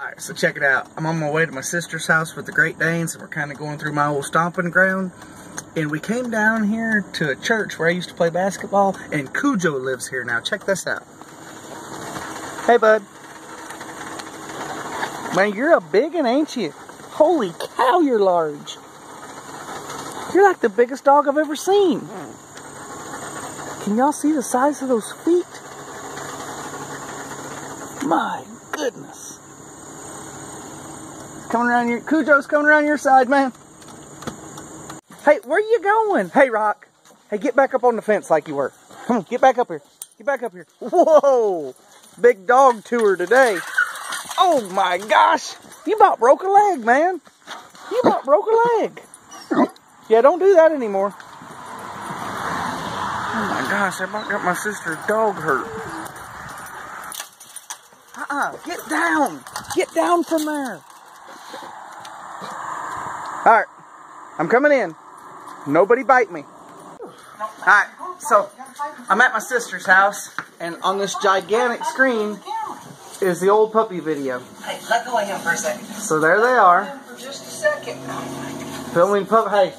Alright, so check it out. I'm on my way to my sister's house with the Great Danes, and we're kind of going through my old stomping ground. And we came down here to a church where I used to play basketball, and Cujo lives here now. Check this out. Hey, bud. Man, you're a big one, ain't you? Holy cow, you're large. You're like the biggest dog I've ever seen. Can y'all see the size of those feet? My goodness. Coming around your, Cujo's coming around your side, man. Hey, where you going? Hey, Rock. Hey, get back up on the fence like you were. Come on, get back up here. Get back up here. Whoa! Big dog tour today. Oh my gosh! You about broke a leg, man. You about broke a leg. Yeah, don't do that anymore. Oh my gosh, I about got my sister's dog hurt. Uh-uh, get down. Get down from there. Alright, I'm coming in. Nobody bite me. Alright, so I'm at my sister's house, and on this gigantic screen is the old puppy video. Hey, let go of him for a second. So there they are, For just a second. filming pup. Hey,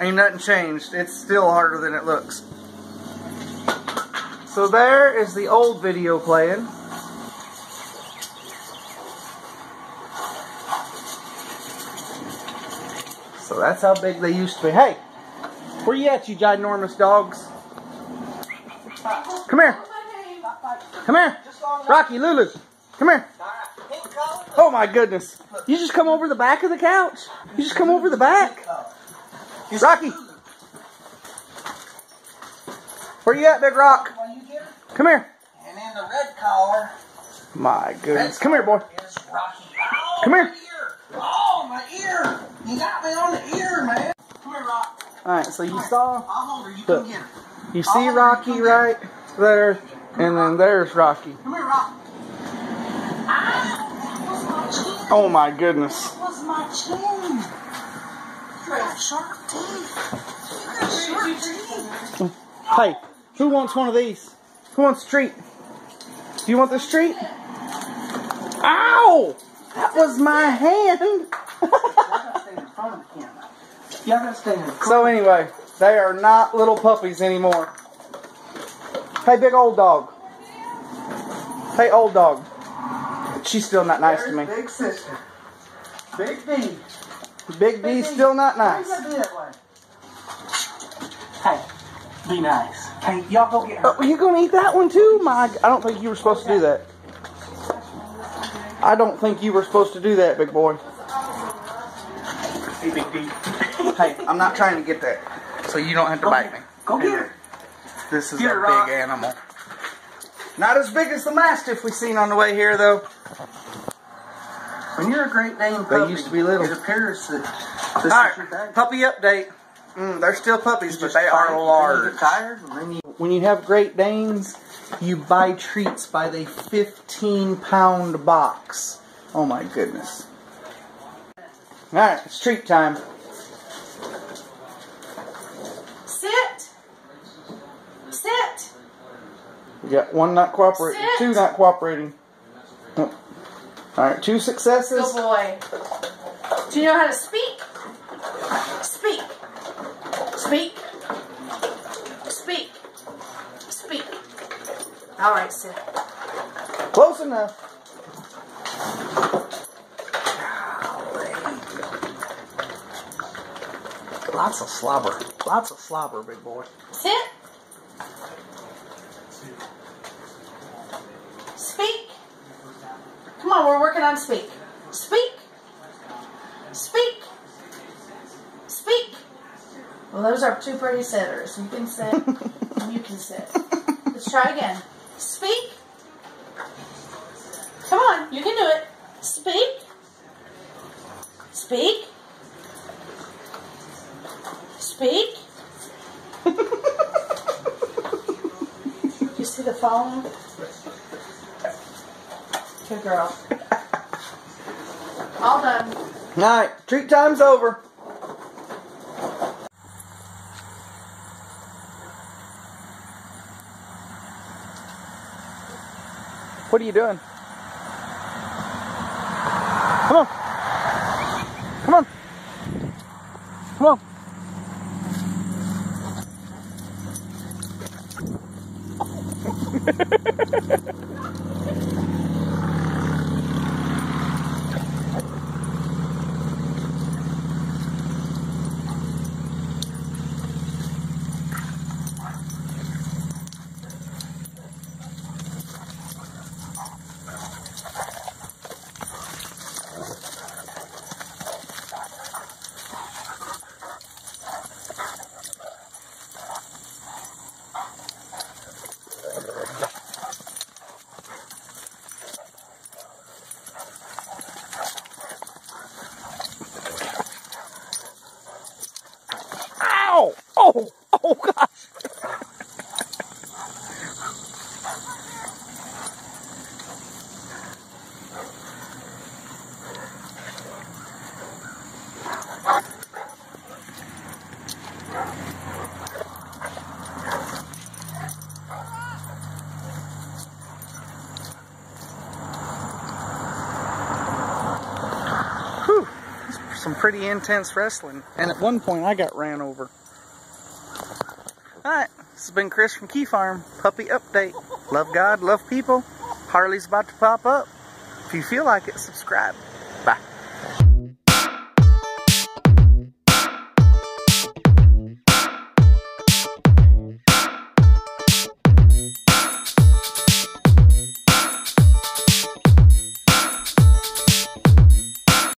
ain't nothing changed. It's still harder than it looks. So there is the old video playing. So that's how big they used to be. Hey, where you at, you ginormous dogs? Come here. Come here. Rocky, Lulu. Come here. Oh my goodness. You just come over the back of the couch. You just come over the back. Rocky. Where you at, Big Rock? Well, you get her. Come here. And then the red collar My goodness. Come here, boy. Come here. my ear. Oh, my ear. You got me on the ear, man. Come here, Rock. Alright, so you saw, I'll hold her. You Look. come get her. you see Rocky right there, and then there's Rocky. Come here, Rock. Oh my goodness. That was my chin. You got sharp teeth. You got sharp teeth. Hey, who wants one of these? Who wants a treat? Do you want this treat? Ow! That was my hand. You gotta stand in front of the camera. You gotta stand in front. So anyway, they are not little puppies anymore. Hey, big old dog. Hey, old dog. She's still not nice to me. Big sister. Big D. Big D's still not nice. you gotta be that way? Hey, be nice. Hey, y'all go get her. Oh, you gonna eat that one too? My, I don't think you were supposed to do that. I don't think you were supposed to do that, big boy. Hey, Big D. Hey, I'm not trying to get that, so you don't have to bite me. Go get her. This is Get a her, Rock. big animal. Not as big as the mastiff we seen on the way here, though. When you're a Great Dane They used to be little. It appears that this All is your right, dad. puppy update. Mm, they're still puppies, You but they are then you large. get tired, and you When you have Great Danes, you buy treats by the 15 pound box. Oh my goodness. Alright, it's treat time. Sit. Sit. We got one not cooperating, Sit. two not cooperating. Alright, two successes. Good boy. Do you know how to speak? Speak. Speak. Speak. Speak. All right, sit. Close enough. Golly. Lots of slobber. Lots of slobber, big boy. Sit. Speak. Come on, we're working on speak. Speak. Speak. Speak. Well, those are two pretty sitters. You can sit. and you can sit. Let's try again. Speak. Come on, you can do it. Speak. Speak. Speak. you see the phone? Good girl. All done. Alright, treat time's over. What are you doing? Come on. Come on. Come on. Ow! Oh, oh gosh. Whew. Some pretty intense wrestling. And at one point I got ran over. Alright, this has been Chris from Key Farm. Puppy update. Love God, love people. Harley's about to pop up. If you feel like it, subscribe.